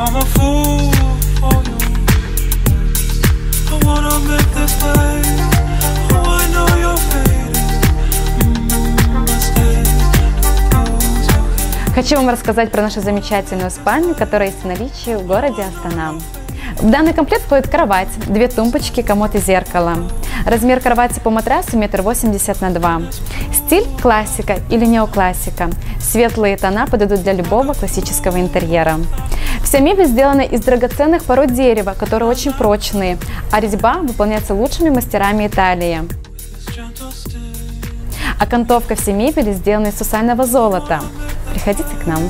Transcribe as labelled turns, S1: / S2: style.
S1: Oh.
S2: Хочу вам рассказать про нашу замечательную спальню, которая есть в наличии в городе Астана. В данный комплект входит кровать, две тумбочки, комод и зеркало. Размер кровати по матрасу метр восемьдесят на 2. Стиль классика или неоклассика. Светлые тона подойдут для любого классического интерьера. Вся мебель сделана из драгоценных пород дерева, которые очень прочные, а резьба выполняется лучшими мастерами Италии. Окантовка всей мебели сделана из сусального золота. Приходите к нам.